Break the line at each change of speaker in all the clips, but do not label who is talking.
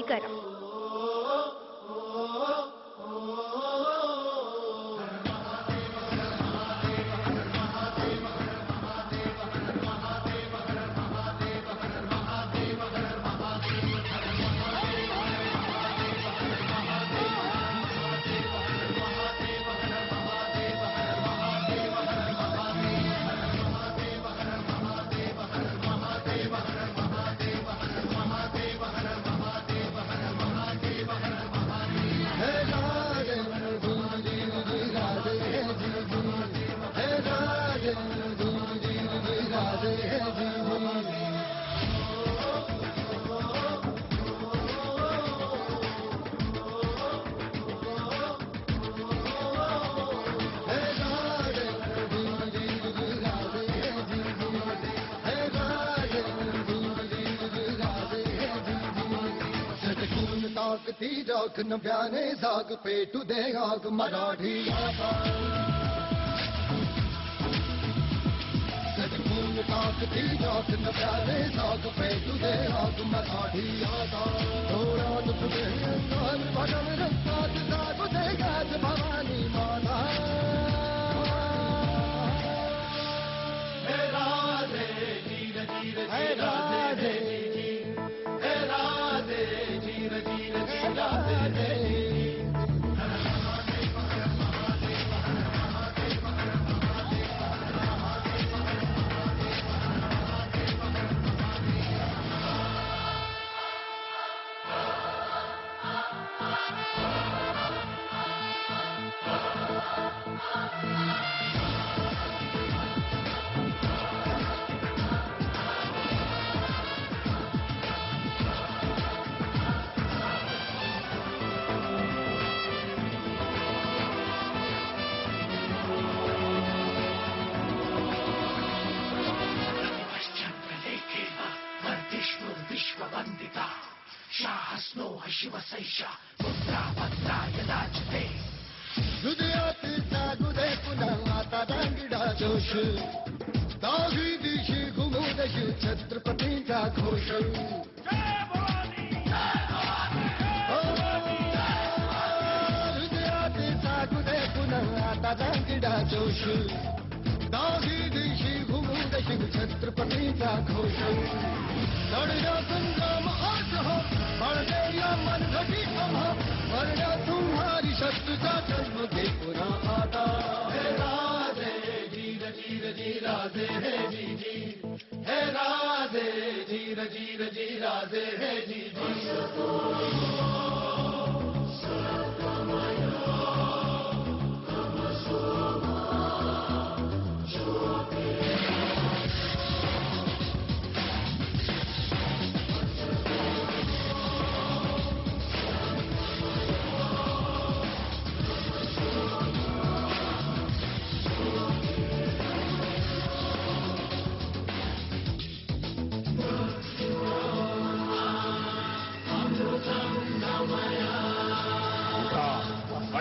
नहीं करा।
ताकती राख नव्याने जाग पेटू दे आग मराठी सटकून ताकती राख नव्याने जाग पेटू दे आग मराठी आगा थोडा तुझे विश्ववन्दिता शाः शा शिवसैषा ह
शिव सैष्या पुत्रा भद्रा यदाच ते
हृदयात जागू दे पुन्हा आता दांगडा जोश. दहावी दिशी छत्रपतींचा घोष हृदयात जागू दे पुन्हा आता दांगडा जोश दहावी दिशी का छत्रपतींचा घोष लढण्या संग्राम आज हो बाळगे या मनघटी आम्हा मरण्या तुम्हारी शत्रूचा जन्म घे पुन्हा आता हे राधे जीर जीर जी राधे, हे जी जी। हे राधे जीर जीर जी राधे, हे जी जी।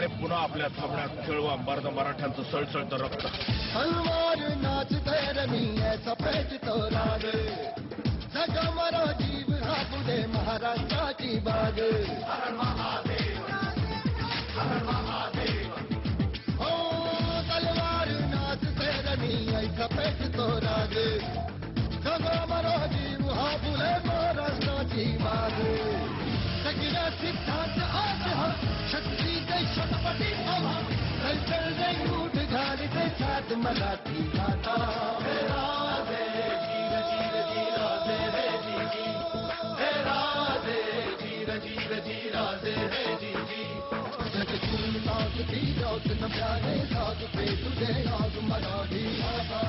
पुन्हा आपल्या थांबण्यात खेळवा मर्द मराठ्यांचं सळसळतं रक्त.
हलवार नाच रमी ऐसा तो राग. सगा जीव हा पुढे महाराष्ट्राची बाग. ملاتی گاتا رادے جی رجی رجی رادے ہے جی جی ہے رادے جی رجی رجی پیارے ساگ پہ تجھے راگ مراٹھی گاتا